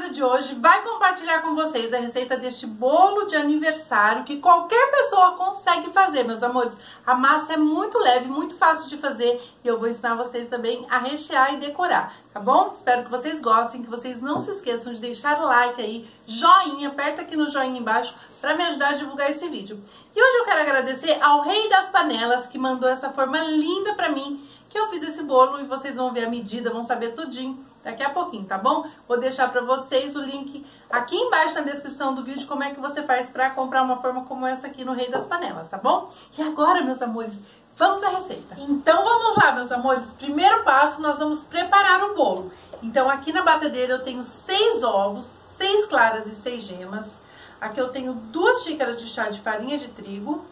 casa de hoje vai compartilhar com vocês a receita deste bolo de aniversário que qualquer pessoa consegue fazer, meus amores. A massa é muito leve, muito fácil de fazer e eu vou ensinar vocês também a rechear e decorar, tá bom? Espero que vocês gostem, que vocês não se esqueçam de deixar o like aí, joinha, aperta aqui no joinha embaixo para me ajudar a divulgar esse vídeo. E hoje eu quero agradecer ao Rei das Panelas que mandou essa forma linda para mim, que eu fiz esse bolo e vocês vão ver a medida, vão saber tudinho daqui a pouquinho, tá bom? Vou deixar pra vocês o link aqui embaixo na descrição do vídeo como é que você faz pra comprar uma forma como essa aqui no Rei das Panelas, tá bom? E agora, meus amores, vamos à receita. Então vamos lá, meus amores. Primeiro passo, nós vamos preparar o bolo. Então aqui na batedeira eu tenho seis ovos, seis claras e seis gemas. Aqui eu tenho duas xícaras de chá de farinha de trigo,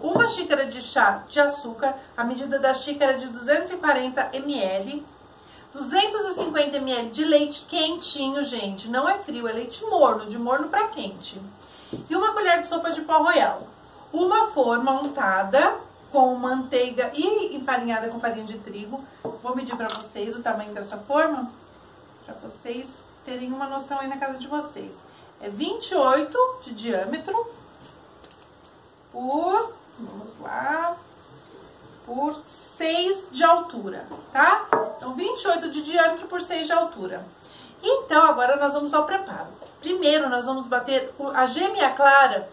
uma xícara de chá de açúcar, a medida da xícara de 240 ml, 250 ml de leite quentinho, gente. Não é frio, é leite morno, de morno para quente. E uma colher de sopa de pó royal. Uma forma untada com manteiga e enfarinhada com farinha de trigo. Vou medir para vocês o tamanho dessa forma, para vocês terem uma noção aí na casa de vocês. É 28 de diâmetro por, vamos lá, por 6 de altura, tá? Então, 28 de diâmetro por 6 de altura. Então, agora nós vamos ao preparo. Primeiro, nós vamos bater a gêmea clara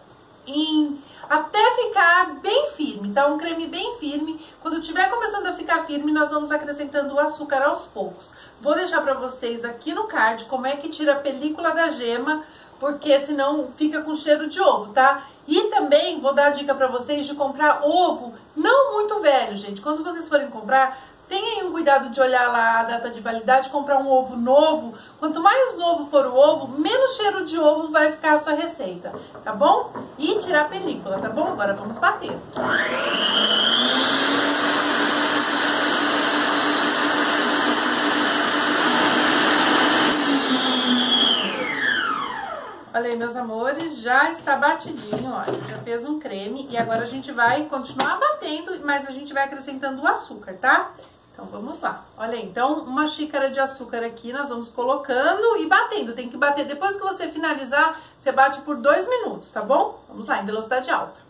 em até ficar bem firme, tá? Um creme bem firme. Quando tiver começando a ficar firme, nós vamos acrescentando o açúcar aos poucos. Vou deixar pra vocês aqui no card como é que tira a película da gema, porque senão fica com cheiro de ovo, tá? E também vou dar a dica pra vocês de comprar ovo não muito velho, gente. Quando vocês forem comprar, tenham um cuidado de olhar lá a data de validade, comprar um ovo novo. Quanto mais novo for o ovo, menos cheiro de ovo vai ficar a sua receita, tá bom? E tirar a película, tá bom? Agora vamos bater. Olha aí, meus amores, já está batidinho, olha, já fez um creme. E agora a gente vai continuar batendo, mas a gente vai acrescentando o açúcar, tá? Então, vamos lá. Olha então, uma xícara de açúcar aqui, nós vamos colocando e batendo. Tem que bater, depois que você finalizar, você bate por dois minutos, tá bom? Vamos lá, em velocidade alta.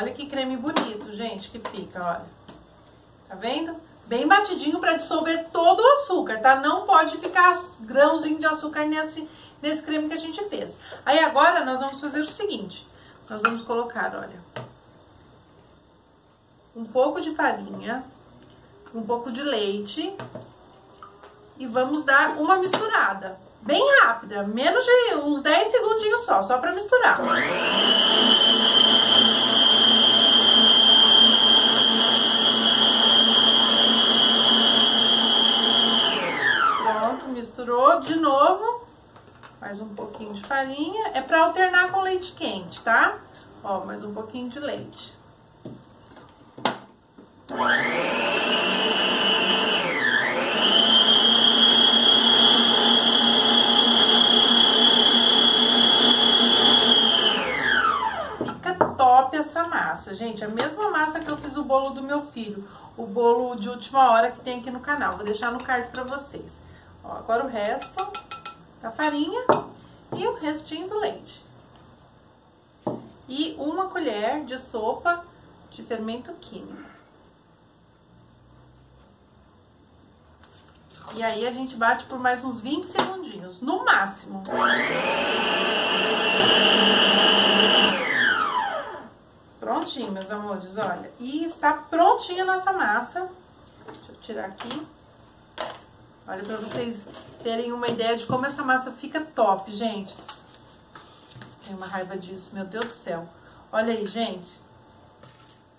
Olha que creme bonito, gente, que fica, olha. Tá vendo? Bem batidinho para dissolver todo o açúcar, tá? Não pode ficar grãozinho de açúcar nesse, nesse creme que a gente fez. Aí agora nós vamos fazer o seguinte. Nós vamos colocar, olha, um pouco de farinha, um pouco de leite e vamos dar uma misturada. Bem rápida, menos de uns 10 segundinhos só, só para misturar. Misturou de novo, mais um pouquinho de farinha, é para alternar com leite quente, tá? Ó, mais um pouquinho de leite. Fica top essa massa, gente. A mesma massa que eu fiz o bolo do meu filho, o bolo de última hora que tem aqui no canal. Vou deixar no card pra vocês. Ó, agora o resto da farinha e o restinho do leite. E uma colher de sopa de fermento químico. E aí a gente bate por mais uns 20 segundinhos, no máximo. Prontinho, meus amores, olha. E está prontinha a nossa massa. Deixa eu tirar aqui. Olha, pra vocês terem uma ideia de como essa massa fica top, gente. Tenho uma raiva disso, meu Deus do céu. Olha aí, gente.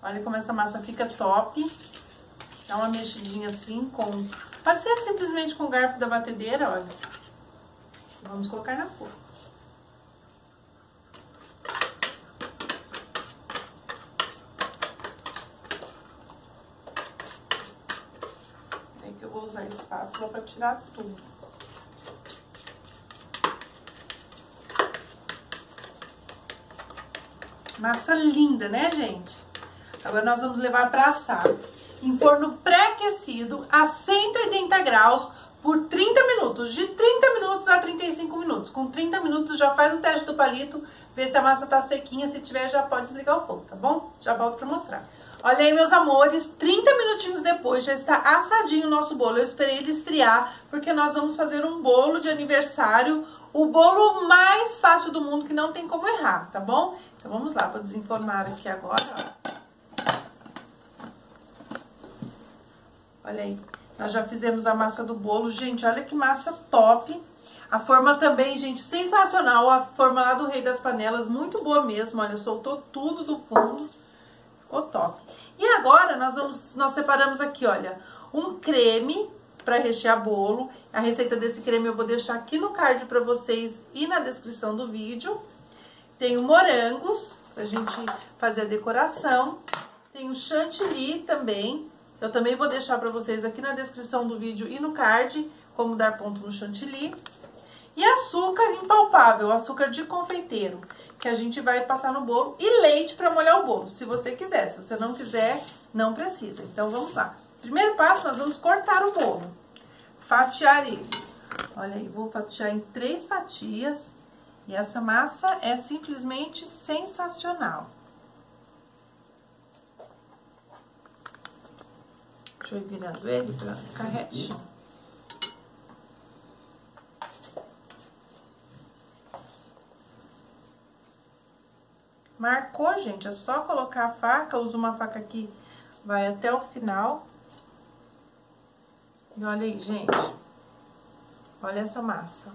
Olha como essa massa fica top. Dá uma mexidinha assim com... Pode ser simplesmente com o garfo da batedeira, olha. Vamos colocar na forma. Usar a espátula para tirar tudo. Massa linda, né, gente? Agora nós vamos levar para assar em forno pré-aquecido a 180 graus por 30 minutos, de 30 minutos a 35 minutos. Com 30 minutos já faz o teste do palito, vê se a massa tá sequinha, se tiver já pode desligar o fogo, tá bom? Já volto para mostrar. Olha aí, meus amores, 30 minutinhos depois já está assadinho o nosso bolo. Eu esperei ele esfriar, porque nós vamos fazer um bolo de aniversário, o bolo mais fácil do mundo, que não tem como errar, tá bom? Então vamos lá, vou desenformar aqui agora, ó. Olha aí, nós já fizemos a massa do bolo. Gente, olha que massa top. A forma também, gente, sensacional. A forma lá do Rei das Panelas, muito boa mesmo. Olha, soltou tudo do fundo. Ficou top. E agora nós vamos, nós separamos aqui, olha, um creme para rechear bolo. A receita desse creme eu vou deixar aqui no card para vocês e na descrição do vídeo. Tenho morangos pra gente fazer a decoração. Tenho chantilly também. Eu também vou deixar para vocês aqui na descrição do vídeo e no card como dar ponto no chantilly. E açúcar impalpável, açúcar de confeiteiro que a gente vai passar no bolo e leite para molhar o bolo, se você quiser. Se você não quiser, não precisa. Então, vamos lá. Primeiro passo, nós vamos cortar o bolo. Fatiar ele. Olha aí, vou fatiar em três fatias. E essa massa é simplesmente sensacional. Deixa eu ir virando ele para ficar retinho. Marcou, gente, é só colocar a faca, usa uma faca aqui, vai até o final. E olha aí, gente, olha essa massa.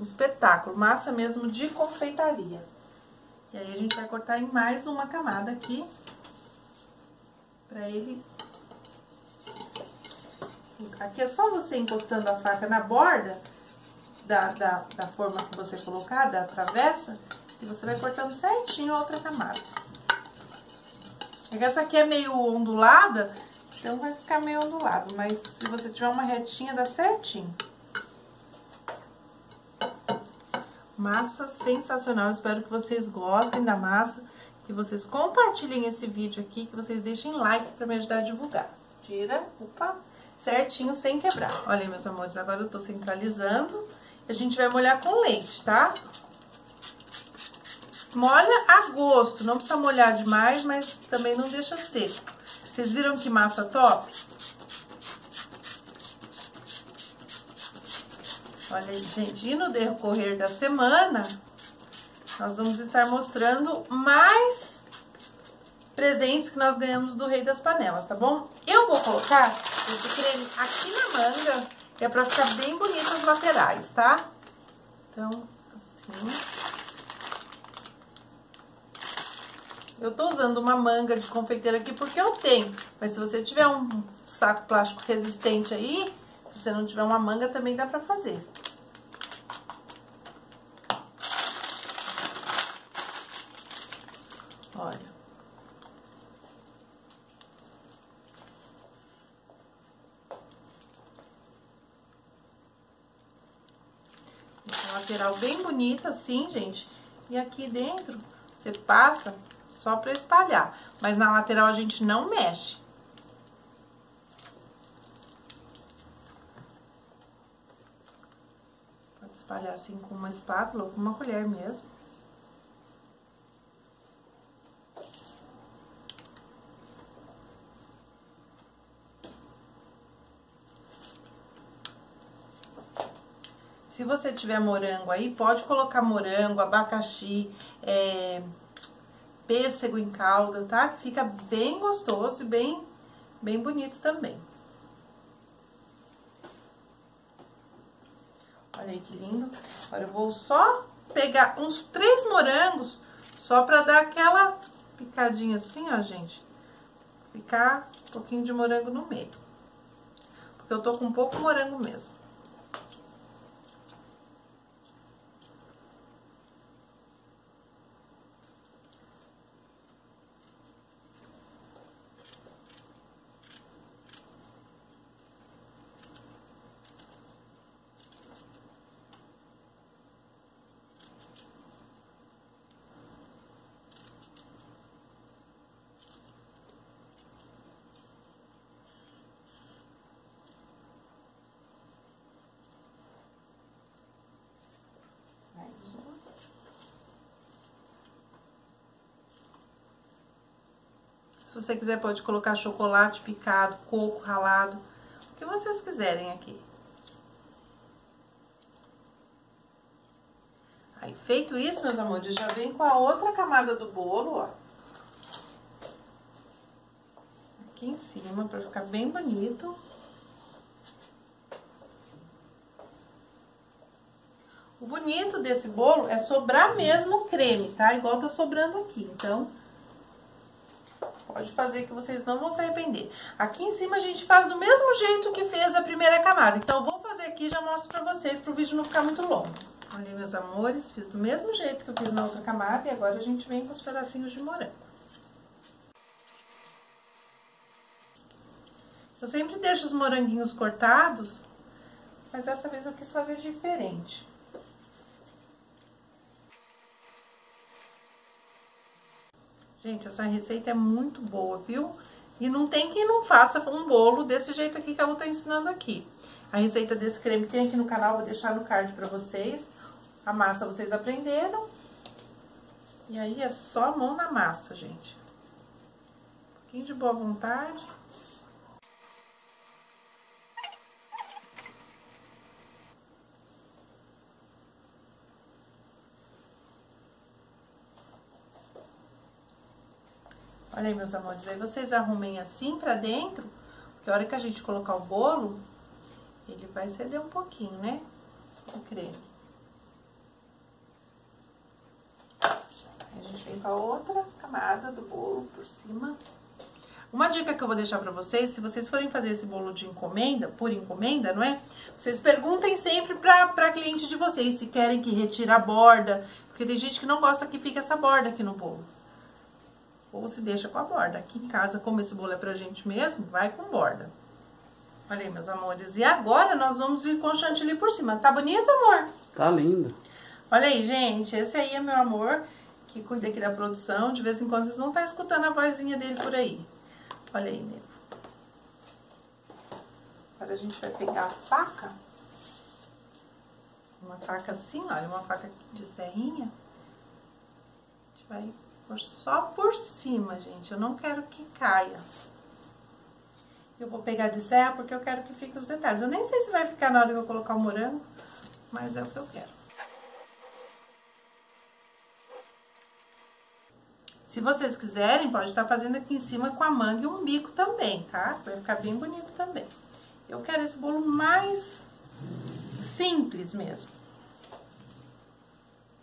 Um espetáculo, massa mesmo de confeitaria. E aí, a gente vai cortar em mais uma camada aqui, pra ele... Aqui é só você encostando a faca na borda da, da, da forma que você colocar, da travessa, e você vai cortando certinho a outra camada. É que essa aqui é meio ondulada, então vai ficar meio ondulado. Mas se você tiver uma retinha, dá certinho. Massa sensacional. Espero que vocês gostem da massa. Que vocês compartilhem esse vídeo aqui, que vocês deixem like para me ajudar a divulgar. Tira, opa, certinho, sem quebrar. Olha aí, meus amores, agora eu tô centralizando. A gente vai molhar com leite, tá? Molha a gosto, não precisa molhar demais, mas também não deixa seco. Vocês viram que massa top? Olha aí, gente. E no decorrer da semana, nós vamos estar mostrando mais presentes que nós ganhamos do Rei das Panelas, tá bom? Eu vou colocar esse creme aqui na manga, que é pra ficar bem bonito as laterais, tá? Então, assim... Eu tô usando uma manga de confeiteira aqui porque eu tenho. Mas se você tiver um saco plástico resistente aí, se você não tiver uma manga, também dá pra fazer. Olha. Lateral bem bonita assim, gente. E aqui dentro, você passa só pra espalhar. Mas na lateral a gente não mexe. Pode espalhar assim com uma espátula ou com uma colher mesmo. Se você tiver morango aí, pode colocar morango, abacaxi, é, pêssego em calda, tá? Fica bem gostoso e bem, bem bonito também. Olha aí que lindo. Agora eu vou só pegar uns três morangos, só pra dar aquela picadinha assim, ó, gente. Ficar um pouquinho de morango no meio. Porque eu tô com pouco morango mesmo. Se você quiser, pode colocar chocolate picado, coco ralado, o que vocês quiserem aqui. Aí, feito isso, meus amores, já vem com a outra camada do bolo, ó. Aqui em cima, pra ficar bem bonito. O bonito desse bolo é sobrar mesmo creme, tá? Igual tá sobrando aqui. Então, pode fazer que vocês não vão se arrepender. Aqui em cima a gente faz do mesmo jeito que fez a primeira camada. Então, eu vou fazer aqui e já mostro pra vocês, pro vídeo não ficar muito longo. Olha, meus amores, fiz do mesmo jeito que eu fiz na outra camada e agora a gente vem com os pedacinhos de morango. Eu sempre deixo os moranguinhos cortados, mas dessa vez eu quis fazer diferente. Gente, essa receita é muito boa, viu? E não tem quem não faça um bolo desse jeito aqui que eu vou estar ensinando aqui. A receita desse creme tem aqui no canal, vou deixar no card pra vocês. A massa vocês aprenderam. E aí é só mão na massa, gente. Um pouquinho de boa vontade. Olha aí, meus amores, aí vocês arrumem assim pra dentro, porque a hora que a gente colocar o bolo, ele vai ceder um pouquinho, né? O creme. a gente vem com a outra camada do bolo por cima. Uma dica que eu vou deixar pra vocês, se vocês forem fazer esse bolo de encomenda, por encomenda, não é? Vocês perguntem sempre pra cliente de vocês se querem que retire a borda, porque tem gente que não gosta que fique essa borda aqui no bolo. Ou se deixa com a borda. Aqui em casa, como esse bolo é pra gente mesmo, vai com borda. Olha aí, meus amores. E agora nós vamos vir com o chantilly por cima. Tá bonito, amor? Tá lindo. Olha aí, gente. Esse aí é meu amor que cuida aqui da produção. De vez em quando vocês vão estar escutando a vozinha dele por aí. Olha aí, nego. Agora a gente vai pegar a faca. Uma faca assim, olha, uma faca de serrinha. A gente vai pôr só por cima, gente. Eu não quero que caia. Eu vou pegar de serra porque eu quero que fique os detalhes. Eu nem sei se vai ficar na hora que eu colocar o morango, mas é o que eu quero. Se vocês quiserem, pode estar fazendo aqui em cima com a manga e um bico também, tá? Vai ficar bem bonito também. Eu quero esse bolo mais simples mesmo.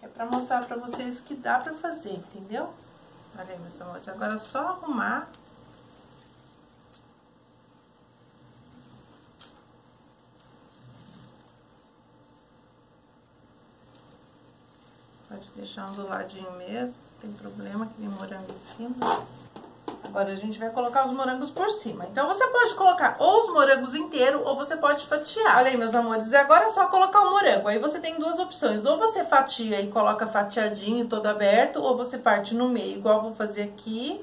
É pra mostrar pra vocês que dá pra fazer, entendeu? Olha aí, meus amores. Agora é só arrumar Pode deixar um do ladinho mesmo, não tem problema, que tem morango em cima. Agora a gente vai colocar os morangos por cima. Então você pode colocar ou os morangos inteiros ou você pode fatiar. Olha aí, meus amores, e agora é só colocar o morango. Aí você tem duas opções, ou você fatia e coloca fatiadinho, todo aberto, ou você parte no meio, igual eu vou fazer aqui.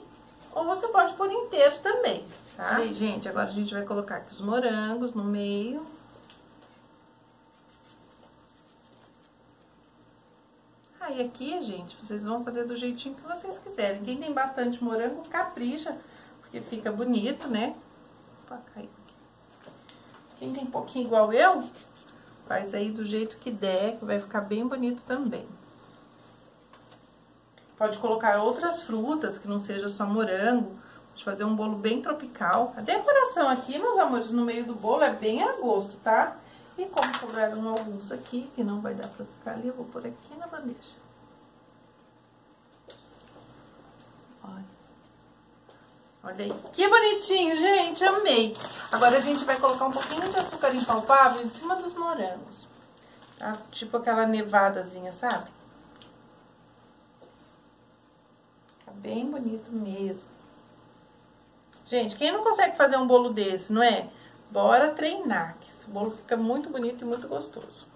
Ou você pode pôr inteiro também, tá? Aí, gente, agora a gente vai colocar aqui os morangos no meio. Aí aqui, gente, vocês vão fazer do jeitinho que vocês quiserem. Quem tem bastante morango, capricha, porque fica bonito, né? Opa, caiu aqui. Quem tem pouquinho igual eu, faz aí do jeito que der, que vai ficar bem bonito também. Pode colocar outras frutas, que não seja só morango. Pode fazer um bolo bem tropical. A decoração aqui, meus amores, no meio do bolo é bem a gosto, tá? E como sobraram alguns aqui, que não vai dar pra ficar ali, eu vou pôr aqui na bandeja. Olha. Olha aí. Que bonitinho, gente. Amei. Agora a gente vai colocar um pouquinho de açúcar impalpável em cima dos morangos. Tá? Tipo aquela nevadazinha, sabe? Fica bem bonito mesmo. Gente, quem não consegue fazer um bolo desse, não é? Bora treinar, que esse bolo fica muito bonito e muito gostoso.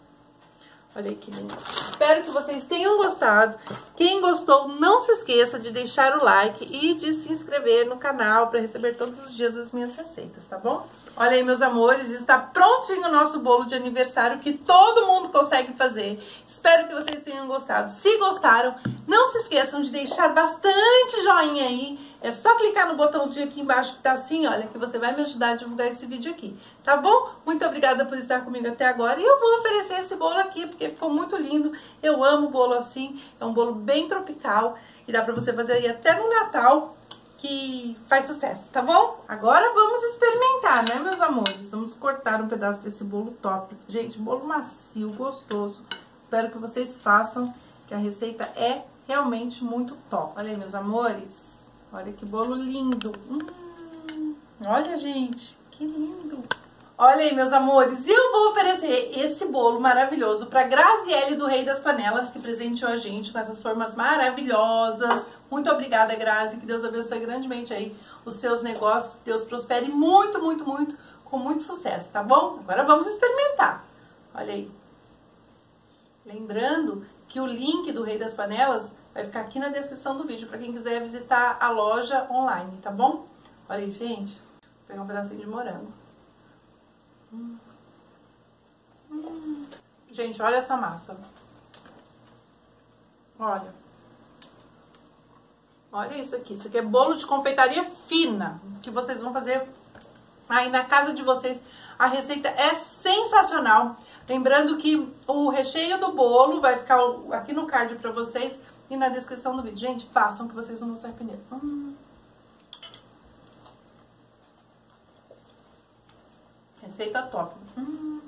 Olha que lindo. Espero que vocês tenham gostado. Quem gostou, não se esqueça de deixar o like e de se inscrever no canal para receber todos os dias as minhas receitas, tá bom? Olha aí, meus amores, está prontinho o nosso bolo de aniversário que todo mundo consegue fazer. Espero que vocês tenham gostado. Se gostaram, não se esqueçam de deixar bastante joinha aí. É só clicar no botãozinho aqui embaixo que tá assim, olha, que você vai me ajudar a divulgar esse vídeo aqui, tá bom? Muito obrigada por estar comigo até agora. E eu vou oferecer esse bolo aqui, porque ficou muito lindo. Eu amo bolo assim, é um bolo bem tropical. E dá pra você fazer aí até no Natal que faz sucesso, tá bom? Agora vamos experimentar, né, meus amores? Vamos cortar um pedaço desse bolo top. Gente, bolo macio, gostoso. Espero que vocês façam, que a receita é realmente muito top. Olha aí, meus amores. Olha que bolo lindo. Hum, olha, gente, que lindo. Olha aí, meus amores, eu vou oferecer esse bolo maravilhoso para Graziele do Rei das Panelas, que presenteou a gente com essas formas maravilhosas. Muito obrigada, Grazi, que Deus abençoe grandemente aí os seus negócios, que Deus prospere muito, muito, muito, com muito sucesso, tá bom? Agora vamos experimentar. Olha aí. Lembrando que o link do Rei das Panelas vai ficar aqui na descrição do vídeo, para quem quiser visitar a loja online, tá bom? Olha aí, gente. Vou pegar um pedacinho de morango. Hum. Hum. Gente, olha essa massa. Olha. Olha isso aqui. Isso aqui é bolo de confeitaria fina. Que vocês vão fazer aí na casa de vocês. A receita é sensacional. Lembrando que o recheio do bolo vai ficar aqui no card pra vocês e na descrição do vídeo. Gente, façam que vocês não vão se arrepender. Hum. Receita top. Hum.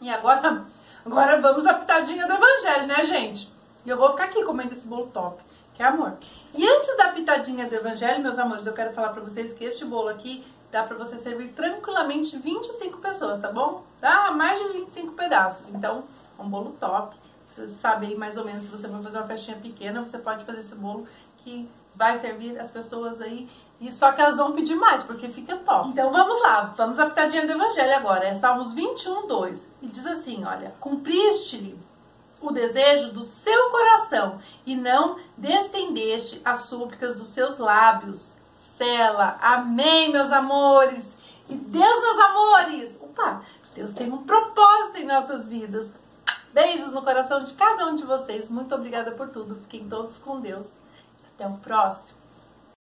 E agora, agora vamos à pitadinha do evangelho, né, gente? E eu vou ficar aqui comendo esse bolo top, que é amor. E antes da pitadinha do evangelho, meus amores, eu quero falar pra vocês que este bolo aqui dá pra você servir tranquilamente 25 pessoas, tá bom? Dá mais de 25 pedaços. Então, é um bolo top. Vocês sabem mais ou menos, se você for fazer uma festinha pequena, você pode fazer esse bolo que vai servir as pessoas aí, e só que elas vão pedir mais, porque fica top. Então vamos lá, vamos à pitadinha do Evangelho agora, é Salmos 21, 2. E diz assim, olha, cumpriste-lhe o desejo do seu coração e não destendeste as súplicas dos seus lábios. Sela, amém, meus amores. E Deus, meus amores, opa, Deus tem um propósito em nossas vidas. Beijos no coração de cada um de vocês. Muito obrigada por tudo. Fiquem todos com Deus. Até o próximo.